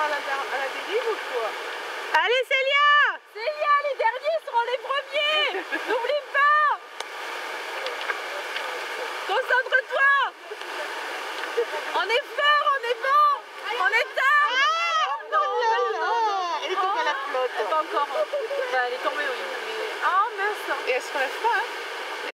à la, dérive ou quoi? Allez Célia! Célia, les derniers seront les premiers! N'oublie pas! Concentre-toi! On est fort, on est bon! On est tard! Ah, oh là là. Elle est tombée à la flotte. Pas encore. Hein. Bah, elle est tombée, oui. Mais... Oh mince. Et elle se relève pas, hein?